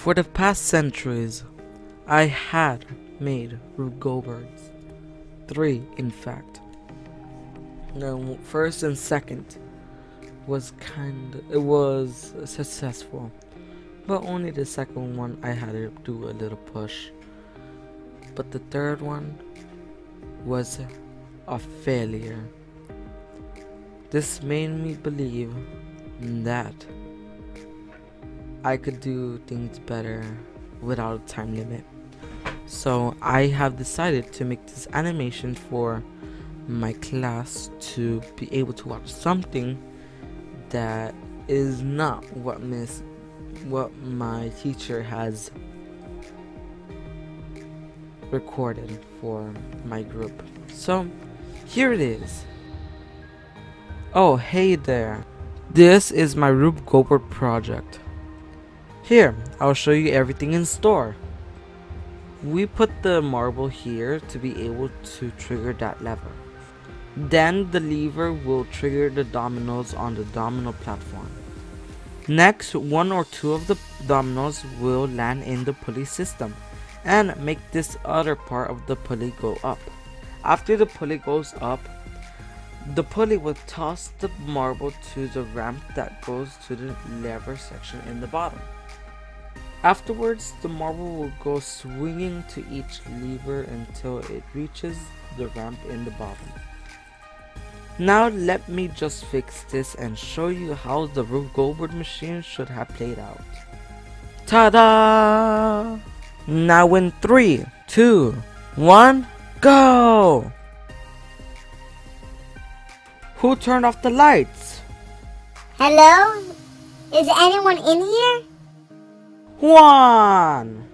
For the past centuries, I had made Rube Goldbergs. Three, in fact. The first and second was kind it was successful. But only the second one I had to do a little push. But the third one was a failure. This made me believe that I could do things better without a time limit. So I have decided to make this animation for my class to be able to watch something that is not what Miss what my teacher has recorded for my group. So here it is. Oh hey there. This is my Rube Goldberg project. Here, I'll show you everything in store. We put the marble here to be able to trigger that lever. Then the lever will trigger the dominoes on the domino platform. Next, one or two of the dominoes will land in the pulley system and make this other part of the pulley go up. After the pulley goes up, the pulley will toss the marble to the ramp that goes to the lever section in the bottom. Afterwards, the marble will go swinging to each lever until it reaches the ramp in the bottom. Now let me just fix this and show you how the Rube Goldberg machine should have played out. Ta-da! Now in 3, 2, 1, go! Who turned off the lights? Hello? Is anyone in here? One!